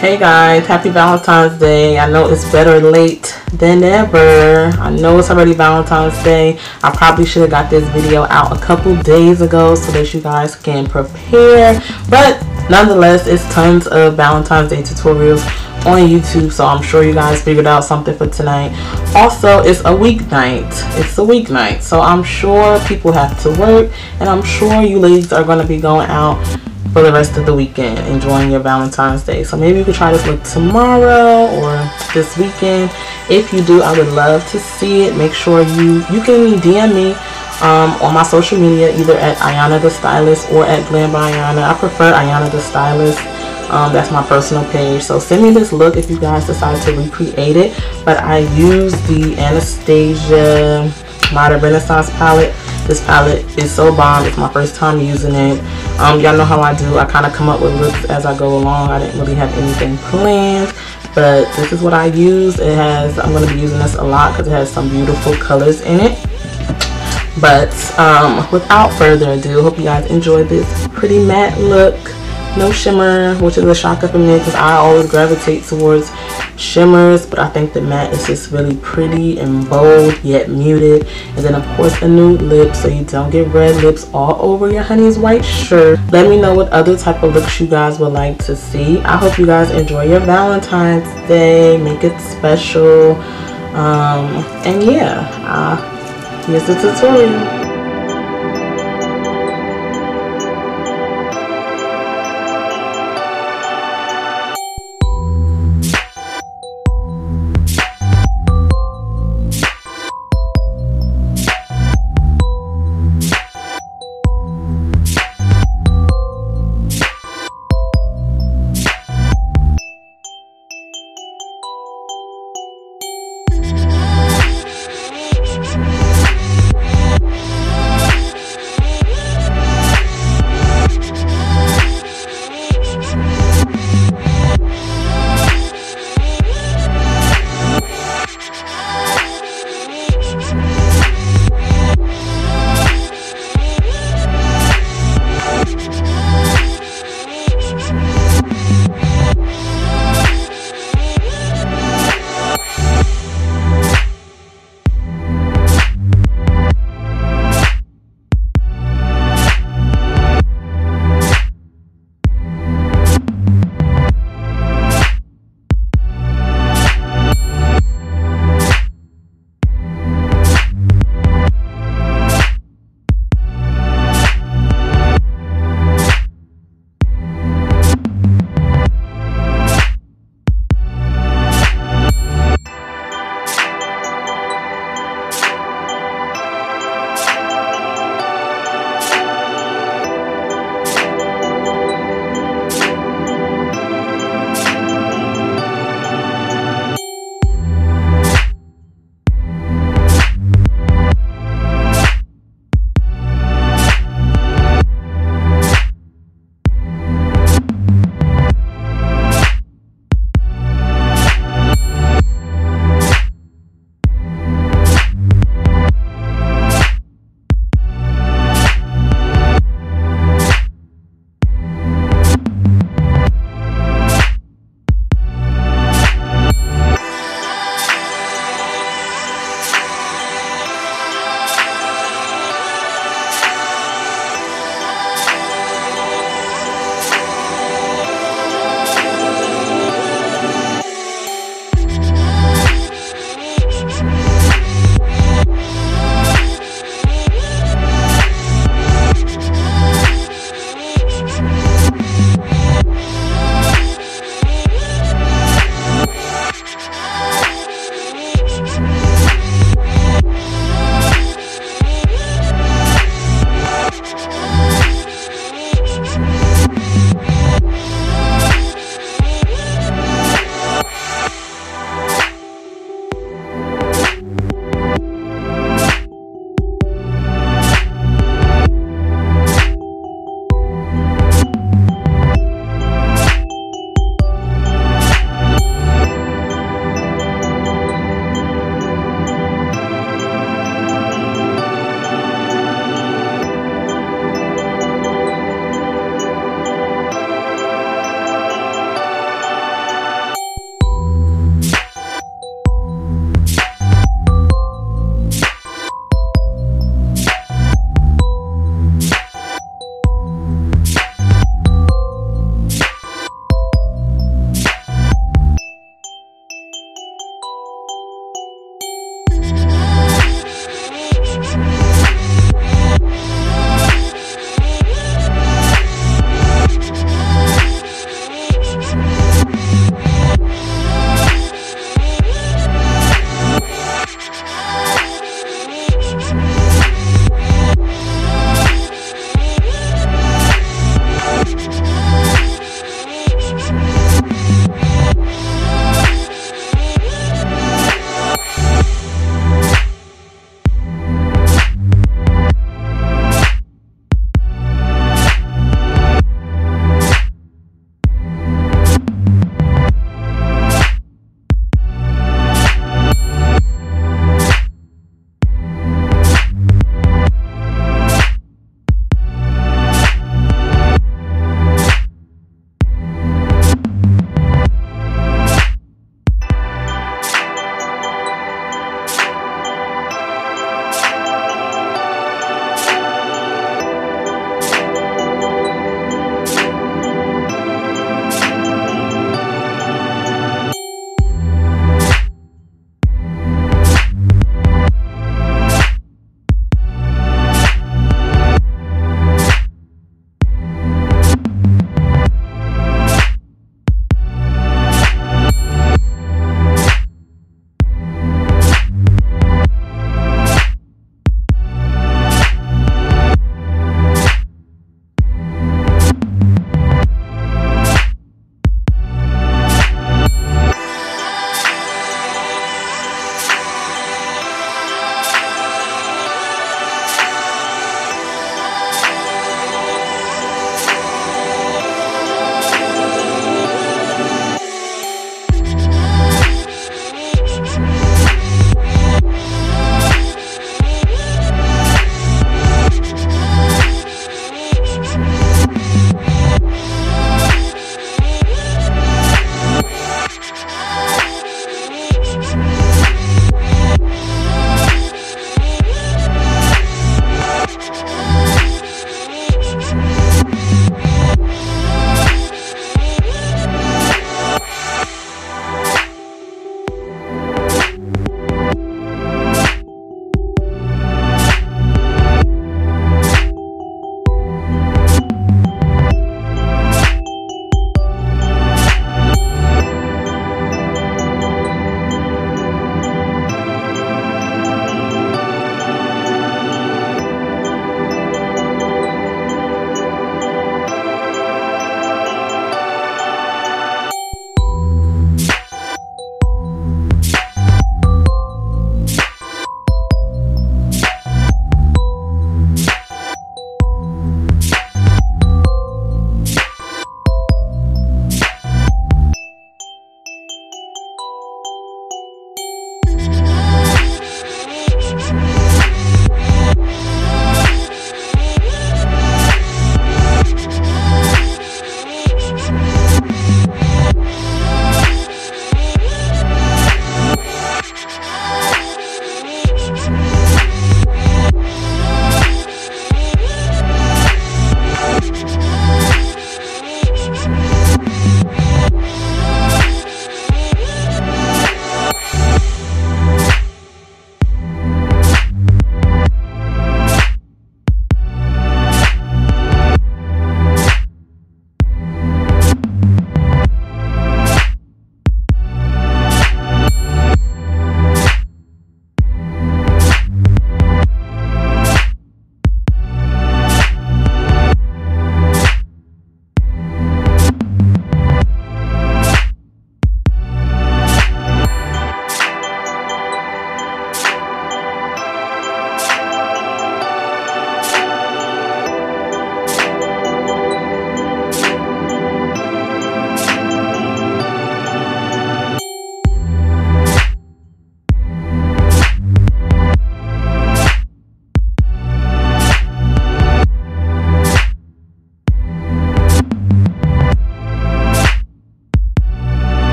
Hey guys, happy Valentine's Day. I know it's better late than ever. I know it's already Valentine's Day. I probably should have got this video out a couple days ago so that you guys can prepare. But nonetheless, it's tons of Valentine's Day tutorials on YouTube, so I'm sure you guys figured out something for tonight. Also, it's a weeknight. It's a weeknight, so I'm sure people have to work, and I'm sure you ladies are going to be going out for the rest of the weekend enjoying your Valentine's Day. So maybe you could try this look tomorrow or this weekend. If you do, I would love to see it. Make sure you, you can DM me um, on my social media either at Ayanna the Stylist or at Glammed by Ayanna. I prefer Ayanna the Stylist. Um, that's my personal page. So send me this look if you guys decide to recreate it. But I use the Anastasia Modern Renaissance palette this palette is so bomb. It's my first time using it. Um, y'all know how I do. I kind of come up with looks as I go along. I didn't really have anything planned. But this is what I use. It has, I'm going to be using this a lot because it has some beautiful colors in it. But um, without further ado, hope you guys enjoy this pretty matte look no shimmer which is a shocker for me because I always gravitate towards shimmers but I think the matte is just really pretty and bold yet muted. And then of course a nude lip so you don't get red lips all over your honey's white shirt. Let me know what other type of looks you guys would like to see. I hope you guys enjoy your Valentine's Day. Make it special. Um, and yeah uh, here's the tutorial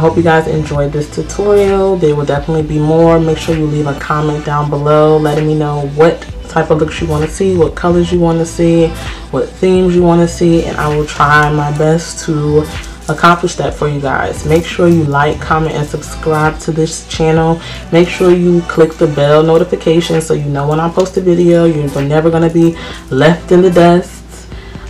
hope you guys enjoyed this tutorial. There will definitely be more. Make sure you leave a comment down below letting me know what type of looks you want to see, what colors you want to see, what themes you want to see, and I will try my best to accomplish that for you guys. Make sure you like, comment, and subscribe to this channel. Make sure you click the bell notification so you know when I post a video. You're never going to be left in the dust.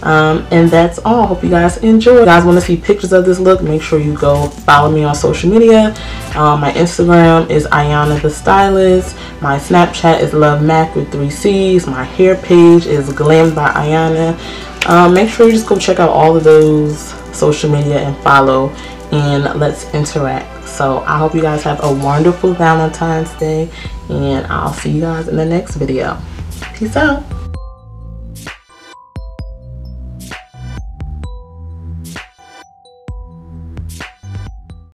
Um, and that's all. Hope you guys enjoy. You guys want to see pictures of this look, make sure you go follow me on social media. Um, my Instagram is Ayanna the Stylist. My Snapchat is Love Mac with three C's. My hair page is Glammed by Ayanna. Um, make sure you just go check out all of those social media and follow and let's interact. So I hope you guys have a wonderful Valentine's Day and I'll see you guys in the next video. Peace out.